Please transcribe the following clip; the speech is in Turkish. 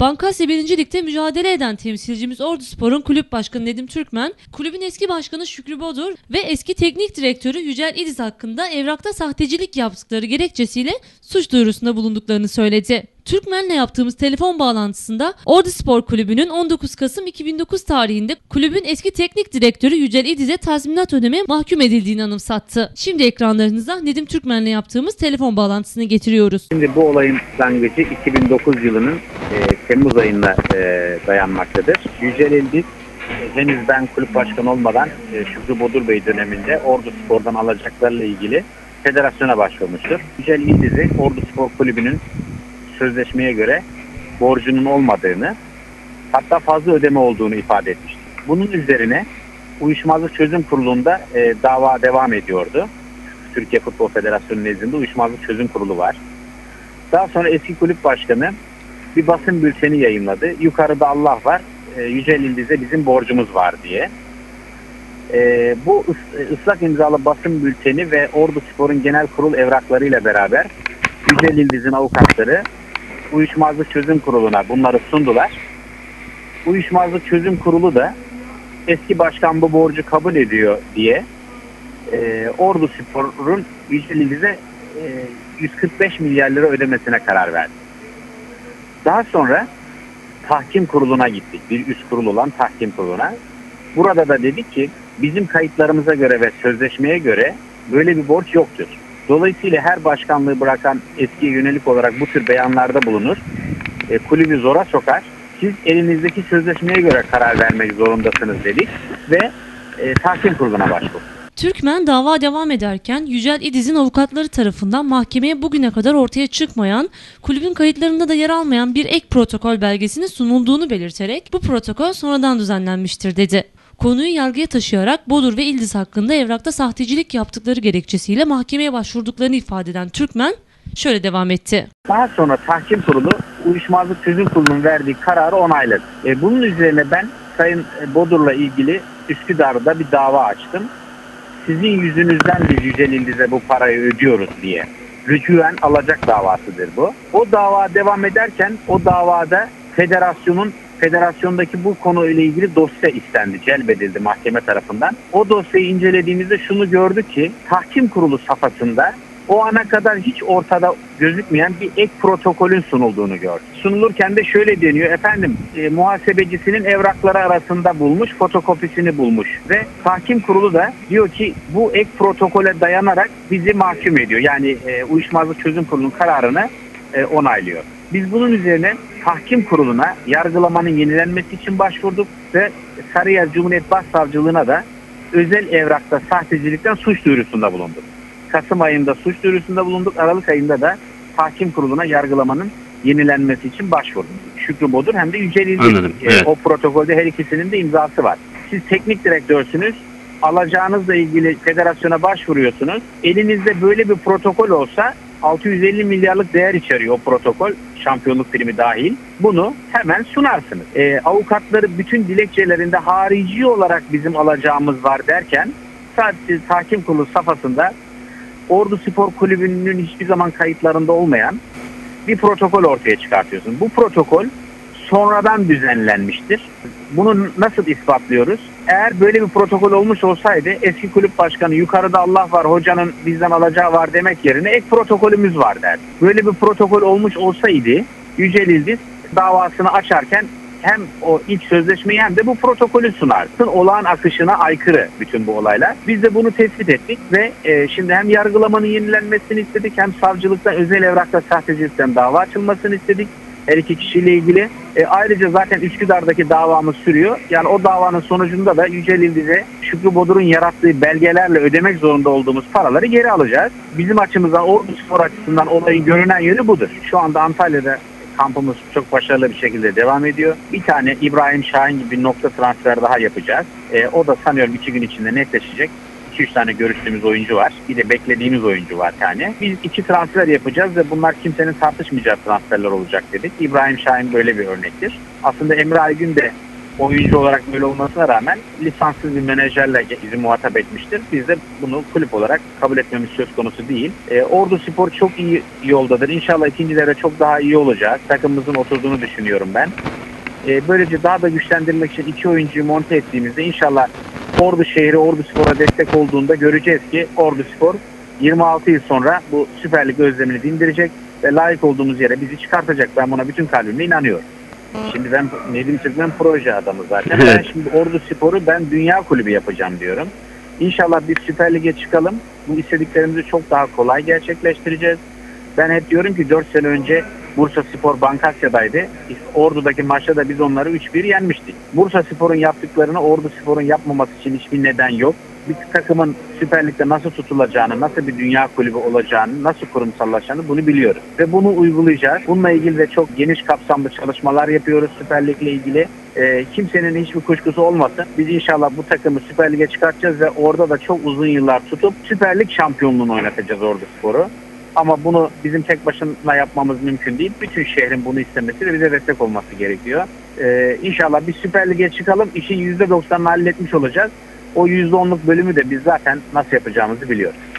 Bankasya 1. Lig'de mücadele eden temsilcimiz Ordu Spor'un kulüp başkanı Nedim Türkmen, kulübün eski başkanı Şükrü Bodur ve eski teknik direktörü Yücel İdiz hakkında evrakta sahtecilik yaptıkları gerekçesiyle suç duyurusunda bulunduklarını söyledi. Türkmen'le yaptığımız telefon bağlantısında Ordu Spor Kulübü'nün 19 Kasım 2009 tarihinde kulübün eski teknik direktörü Yücel İdiz'e tazminat ödemeye mahkum edildiğini anımsattı. Şimdi ekranlarınıza Nedim Türkmen'le yaptığımız telefon bağlantısını getiriyoruz. Şimdi bu olayın başlangıcı 2009 yılının e, Temmuz ayında e, dayanmaktadır. Yücel İldiz e, henüz ben kulüp başkanı olmadan e, Şükrü Bodur Bey döneminde Ordu Spor'dan alacaklarla ilgili federasyona başvurmuştur. Yücel İldiz'i Ordu Spor Kulübü'nün sözleşmeye göre borcunun olmadığını hatta fazla ödeme olduğunu ifade etmiştir. Bunun üzerine Uyuşmazlık Çözüm Kurulu'nda e, dava devam ediyordu. Türkiye Futbol Federasyonu nezdinde Uyuşmazlık Çözüm Kurulu var. Daha sonra eski kulüp başkanı bir basın bülteni yayınladı. Yukarıda Allah var, e, Yücel İldiz'e bizim borcumuz var diye. E, bu ıs- ıslak imzalı basın bülteni ve Ordu Spor'un genel kurul evraklarıyla beraber Yücel İldiz'in avukatları Uyuşmazlık Çözüm Kurulu'na bunları sundular. Uyuşmazlık Çözüm Kurulu da eski başkan bu borcu kabul ediyor diye e, Ordu Spor'un Yücel İldiz'e e, 145 milyar lira ödemesine karar verdi. Daha sonra tahkim kuruluna gittik. Bir üst kurul olan tahkim kuruluna. Burada da dedik ki bizim kayıtlarımıza göre ve sözleşmeye göre böyle bir borç yoktur. Dolayısıyla her başkanlığı bırakan eskiye yönelik olarak bu tür beyanlarda bulunur. E, kulübü zora sokar. Siz elinizdeki sözleşmeye göre karar vermek zorundasınız dedik ve e, tahkim kuruluna başvurduk. Türkmen dava devam ederken Yücel İdiz'in avukatları tarafından mahkemeye bugüne kadar ortaya çıkmayan, kulübün kayıtlarında da yer almayan bir ek protokol belgesinin sunulduğunu belirterek bu protokol sonradan düzenlenmiştir dedi. Konuyu yargıya taşıyarak Bodur ve İldiz hakkında evrakta sahtecilik yaptıkları gerekçesiyle mahkemeye başvurduklarını ifade eden Türkmen şöyle devam etti. Daha sonra tahkim kurulu uyuşmazlık çözüm kurulunun verdiği kararı onayladı. E, bunun üzerine ben Sayın Bodur'la ilgili Üsküdar'da bir dava açtım. Sizin yüzünüzden biz Yücel İldiz'e bu parayı ödüyoruz diye. Rücuen alacak davasıdır bu. O dava devam ederken o davada federasyonun federasyondaki bu konuyla ilgili dosya istendi, celbedildi mahkeme tarafından. O dosyayı incelediğimizde şunu gördük ki tahkim kurulu safhasında o ana kadar hiç ortada gözükmeyen bir ek protokolün sunulduğunu gördük. Sunulurken de şöyle deniyor efendim e, muhasebecisinin evrakları arasında bulmuş fotokopisini bulmuş ve tahkim kurulu da diyor ki bu ek protokole dayanarak bizi mahkum ediyor. Yani e, uyuşmazlık çözüm kurulunun kararını e, onaylıyor. Biz bunun üzerine tahkim kuruluna yargılamanın yenilenmesi için başvurduk ve Sarıyer Cumhuriyet Başsavcılığına da özel evrakta sahtecilikten suç duyurusunda bulunduk. Kasım ayında suç duyurusunda bulunduk. Aralık ayında da tahkim kuruluna yargılamanın yenilenmesi için başvurduk. Şükrü Bodur hem de Yücel. Anladım, Ee, evet. O protokolde her ikisinin de imzası var. Siz teknik direktörsünüz. Alacağınızla ilgili federasyona başvuruyorsunuz. Elinizde böyle bir protokol olsa 650 milyarlık değer içeriyor o protokol. Şampiyonluk primi dahil. Bunu hemen sunarsınız. Ee, avukatları bütün dilekçelerinde harici olarak bizim alacağımız var derken sadece tahkim kurulu safhasında Ordu Spor Kulübü'nün hiçbir zaman kayıtlarında olmayan bir protokol ortaya çıkartıyorsun. Bu protokol sonradan düzenlenmiştir. Bunu nasıl ispatlıyoruz? Eğer böyle bir protokol olmuş olsaydı eski kulüp başkanı yukarıda Allah var hocanın bizden alacağı var demek yerine ek protokolümüz var derdi. Böyle bir protokol olmuş olsaydı Yücel İldiz davasını açarken hem o ilk sözleşmeyi hem de bu protokolü sunar. Olağan akışına aykırı bütün bu olaylar. Biz de bunu tespit ettik ve e, şimdi hem yargılamanın yenilenmesini istedik hem savcılıktan özel evrakta sahtecilikten dava açılmasını istedik. Her iki kişiyle ilgili. E, ayrıca zaten Üsküdar'daki davamız sürüyor. Yani o davanın sonucunda da Yücel İldiz'e Şükrü Bodur'un yarattığı belgelerle ödemek zorunda olduğumuz paraları geri alacağız. Bizim açımızdan, Ordu Spor açısından olayın görünen yönü budur. Şu anda Antalya'da kampımız çok başarılı bir şekilde devam ediyor. Bir tane İbrahim Şahin gibi nokta transfer daha yapacağız. E, o da sanıyorum iki gün içinde netleşecek. 2-3 tane görüştüğümüz oyuncu var. Bir de beklediğimiz oyuncu var tane. Biz iki transfer yapacağız ve bunlar kimsenin tartışmayacağı transferler olacak dedik. İbrahim Şahin böyle bir örnektir. Aslında Emre Aygün de oyuncu olarak böyle olmasına rağmen lisanssız bir menajerle bizi muhatap etmiştir. Biz de bunu kulüp olarak kabul etmemiz söz konusu değil. E, Ordu Spor çok iyi yoldadır. İnşallah ikinci çok daha iyi olacak. Takımımızın oturduğunu düşünüyorum ben. E, böylece daha da güçlendirmek için iki oyuncuyu monte ettiğimizde inşallah Ordu şehri Ordu Spor'a destek olduğunda göreceğiz ki Ordu Spor 26 yıl sonra bu Süper Lig özlemini dindirecek ve layık olduğumuz yere bizi çıkartacak. Ben buna bütün kalbimle inanıyorum. Şimdi ben Nedim Türkmen proje adamı zaten. Ben şimdi Ordu Spor'u ben dünya kulübü yapacağım diyorum. İnşallah biz Süper Lig'e çıkalım. Bu istediklerimizi çok daha kolay gerçekleştireceğiz. Ben hep diyorum ki 4 sene önce Bursa Spor Bankasya'daydı. İşte Ordu'daki maçta da biz onları 3-1 yenmiştik. Bursa Spor'un yaptıklarını Ordu Spor'un yapmaması için hiçbir neden yok. Bir takımın Süper Lig'de nasıl tutulacağını, nasıl bir dünya kulübü olacağını, nasıl kurumsallaşacağını bunu biliyoruz. Ve bunu uygulayacağız. Bununla ilgili de çok geniş kapsamlı çalışmalar yapıyoruz Süper Lig'le ilgili. Ee, kimsenin hiçbir kuşkusu olmasın. Biz inşallah bu takımı Süper Lig'e çıkartacağız ve orada da çok uzun yıllar tutup Süper Lig şampiyonluğunu oynatacağız Ordu Spor'u. Ama bunu bizim tek başına yapmamız mümkün değil. Bütün şehrin bunu istemesi ve bize destek olması gerekiyor. Ee, inşallah biz Süper Lig'e çıkalım. İşin %90'ını halletmiş olacağız. O %10'luk bölümü de biz zaten nasıl yapacağımızı biliyoruz.